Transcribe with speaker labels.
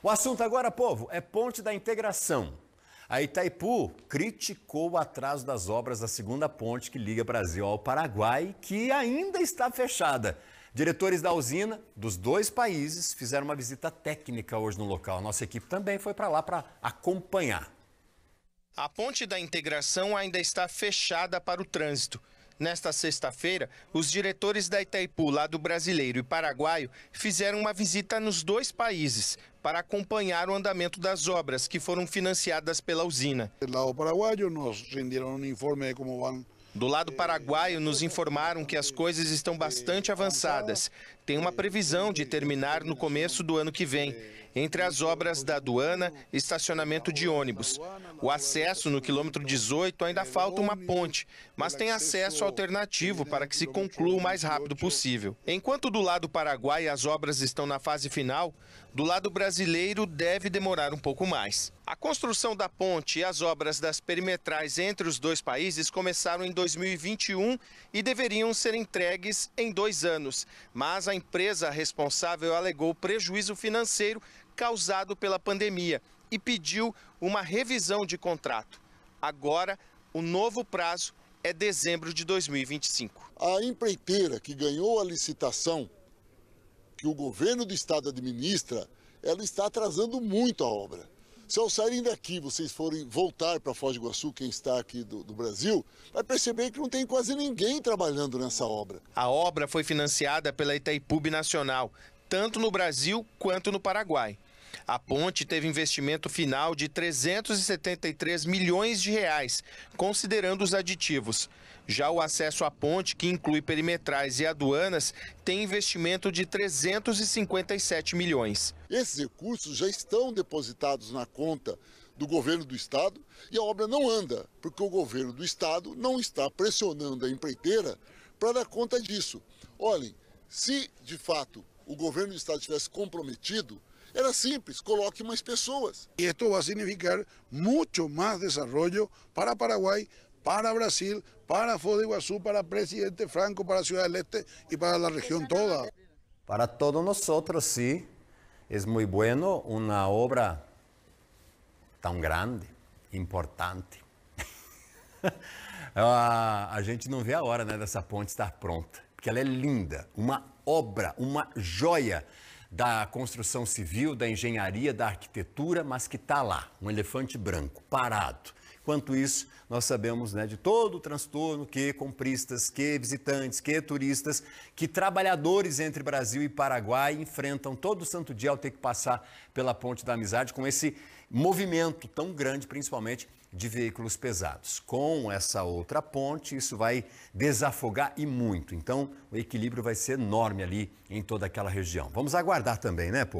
Speaker 1: O assunto agora, povo, é Ponte da Integração. A Itaipu criticou o atraso das obras da segunda ponte que liga Brasil ao Paraguai, que ainda está fechada. Diretores da usina dos dois países fizeram uma visita técnica hoje no local. Nossa equipe também foi para lá para acompanhar.
Speaker 2: A ponte da integração ainda está fechada para o trânsito. Nesta sexta-feira, os diretores da Itaipu, lado brasileiro e paraguaio, fizeram uma visita nos dois países para acompanhar o andamento das obras que foram financiadas pela usina.
Speaker 3: Do lado paraguaio, nos renderam um informe de como vão
Speaker 2: do lado paraguaio, nos informaram que as coisas estão bastante avançadas. Tem uma previsão de terminar no começo do ano que vem, entre as obras da aduana e estacionamento de ônibus. O acesso no quilômetro 18 ainda falta uma ponte, mas tem acesso alternativo para que se conclua o mais rápido possível. Enquanto do lado paraguai as obras estão na fase final, do lado brasileiro deve demorar um pouco mais. A construção da ponte e as obras das perimetrais entre os dois países começaram em 2021 e deveriam ser entregues em dois anos, mas a empresa responsável alegou prejuízo financeiro causado pela pandemia e pediu uma revisão de contrato. Agora, o novo prazo é dezembro de 2025.
Speaker 3: A empreiteira que ganhou a licitação que o governo do estado administra, ela está atrasando muito a obra. Se ao saírem daqui, vocês forem voltar para Foz do Iguaçu, quem está aqui do, do, Brasil, vai perceber que não tem quase ninguém trabalhando nessa obra.
Speaker 2: A obra foi financiada pela Itaipu Nacional, tanto no Brasil quanto no Paraguai. A ponte teve investimento final de 373 milhões de reais, considerando os aditivos. Já o acesso à ponte, que inclui perimetrais e aduanas, tem investimento de 357 milhões.
Speaker 3: Esses recursos já estão depositados na conta do governo do estado e a obra não anda, porque o governo do estado não está pressionando a empreiteira para dar conta disso. Olhem, se de fato o governo do estado estivesse comprometido, era simples, coloque mais pessoas.
Speaker 4: E isso vai significar muito mais desenvolvimento para Paraguai, para Brasil, para Foz do Iguaçu, para Presidente Franco, para Ciudad del Este y para la región toda.
Speaker 1: Para todos nosotros, sí, es muy bueno una obra tão grande, importante. a, a gente não vê a hora né, dessa ponte estar pronta, porque ela é linda, uma obra, uma joia da construção civil, da engenharia, da arquitetura, mas que está lá, um elefante branco, parado. Enquanto isso, nós sabemos né, de todo o transtorno que compristas, que visitantes, que turistas, que trabalhadores entre Brasil e Paraguai enfrentam todo santo dia ao ter que passar pela Ponte da Amizade com esse movimento tão grande, principalmente de veículos pesados. Com essa outra ponte, isso vai desafogar e muito. Então, o equilíbrio vai ser enorme ali em toda aquela região. Vamos aguardar também, né, pô?